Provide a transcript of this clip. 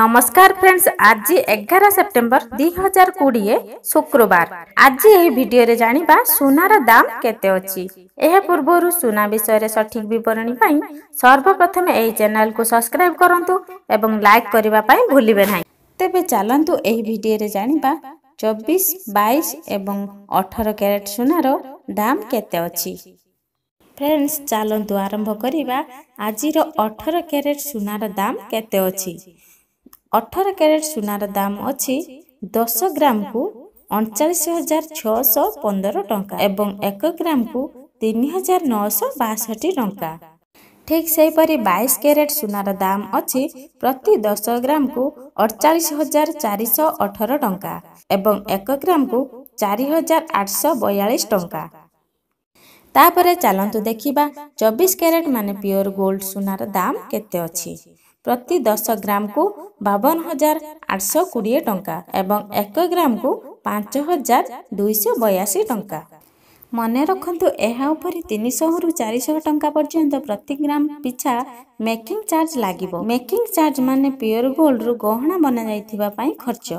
নমস্কার ফ্রেন্ডস আজি এগার সেপ্টেম্বর দুই হাজার কোড়িয়ে শুক্রবার আজি এই ভিডিওরে জাঁয়া সুনার দাম কেতে অছি এ পূর্বর সুনা বিষয়ে সঠিক বিবরণী পাই সর্বপ্রথমে এই চ্যানেলকে সবসক্রাইব করন্তু এবং লাইক করিবা পাই ভুলিবে না তেবে চালন্তু এই ভিডিওরে জাঁয়া চব্বিশ বাইশ এবং অঠর ক্যারেট সুনার দাম কেতে অছি ଫ୍ରେଣ୍ଡସ୍ ଚାଲନ୍ତୁ ଆରମ୍ଭ କରିବା ଆଜିର ଅଠର କ୍ୟାରେଟ୍ ସୁନାର ଦାମ୍ କେତେ ଅଛି ଅଠର କ୍ୟାରେଟ୍ ସୁନାର ଦାମ୍ ଅଛି ଦଶ ଗ୍ରାମକୁ ଅଣଚାଳିଶ ହଜାର ଛଅଶହ ପନ୍ଦର ଟଙ୍କା ଏବଂ ଏକ ଗ୍ରାମକୁ ତିନି ହଜାର ନଅଶହ ବାଷଠି ଟଙ୍କା ଠିକ୍ ସେହିପରି ବାଇଶ କ୍ୟାରେଟ୍ ସୁନାର ଦାମ୍ ଅଛି ପ୍ରତି ଦଶ ଗ୍ରାମକୁ ଅଡ଼ଚାଳିଶ ହଜାର ଚାରିଶହ ଅଠର ଟଙ୍କା ଏବଂ ଏକ ଗ୍ରାମକୁ ଚାରି ହଜାର ଆଠଶହ ବୟାଳିଶ ଟଙ୍କା ତାପରେ ଚାଲନ୍ତୁ ଦେଖିବା ଚବିଶ କ୍ୟାରେଟ୍ ମାନେ ପିଓର ଗୋଲ୍ଡ ସୁନାର ଦାମ୍ କେତେ ଅଛି ପ୍ରତି ଦଶ ଗ୍ରାମକୁ ବାବନ ହଜାର ଆଠଶହ କୋଡ଼ିଏ ଟଙ୍କା ଏବଂ ଏକ ଗ୍ରାମକୁ ପାଞ୍ଚ ହଜାର ଦୁଇଶହ ବୟାଅଶୀ ଟଙ୍କା ମନେ ରଖନ୍ତୁ ଏହା ଉପରେ ତିନିଶହରୁ ଚାରିଶହ ଟଙ୍କା ପର୍ଯ୍ୟନ୍ତ ପ୍ରତି ଗ୍ରାମ ପିଛା ମେକିଂ ଚାର୍ଜ ଲାଗିବ ମେକିଂ ଚାର୍ଜ ମାନେ ପିଓର ଗୋଲ୍ଡରୁ ଗହଣା ବନାଯାଇଥିବା ପାଇଁ ଖର୍ଚ୍ଚ